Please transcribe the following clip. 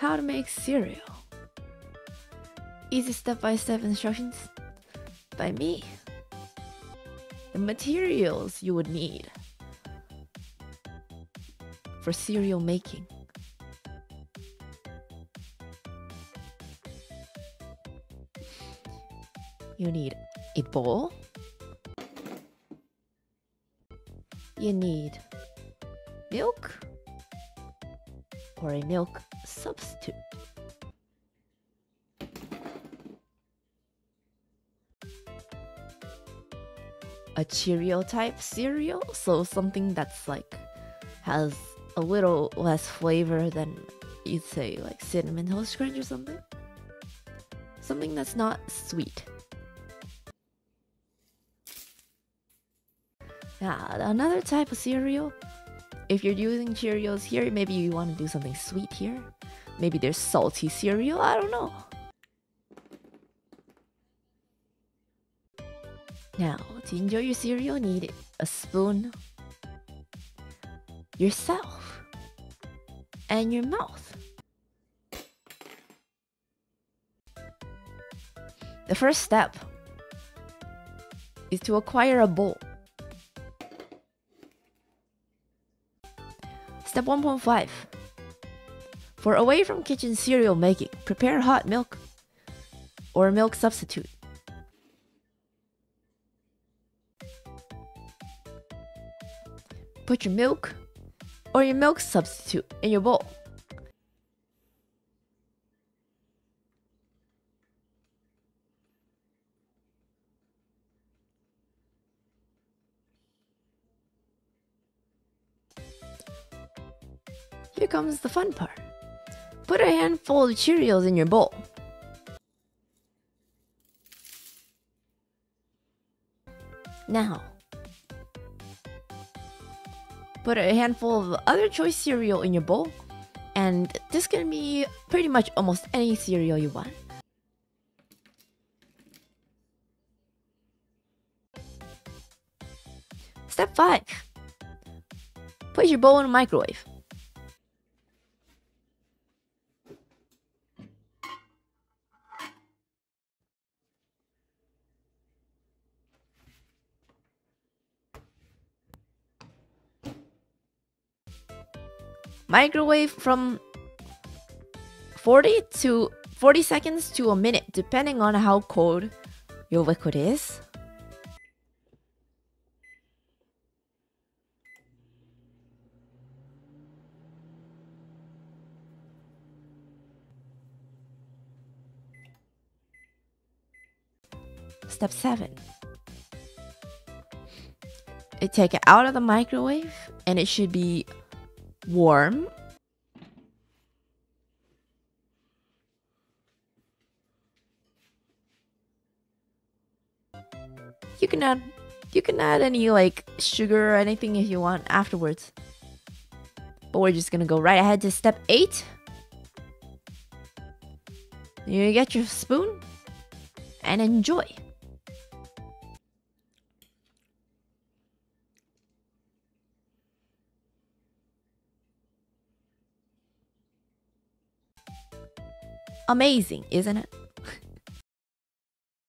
How to make cereal. Easy step by step instructions by me. The materials you would need for cereal making. You need a bowl. You need milk or a milk substitute. A Cheerio type cereal, so something that's like has a little less flavor than you'd say like cinnamon toast crunch or something. Something that's not sweet. Now, another type of cereal if you're using Cheerios here, maybe you want to do something sweet here. Maybe there's salty cereal, I don't know. Now, to enjoy your cereal, need a spoon, yourself, and your mouth. The first step is to acquire a bowl. Step 1.5 For away from kitchen cereal making, prepare hot milk or milk substitute. Put your milk or your milk substitute in your bowl. Here comes the fun part. Put a handful of Cheerios in your bowl. Now, put a handful of other choice cereal in your bowl, and this can be pretty much almost any cereal you want. Step 5 Put your bowl in a microwave. Microwave from 40 to 40 seconds to a minute, depending on how cold your liquid is. Step 7. You take it out of the microwave and it should be warm. You can add you can add any like sugar or anything if you want afterwards. But we're just gonna go right ahead to step eight. You get your spoon and enjoy. Amazing, isn't it?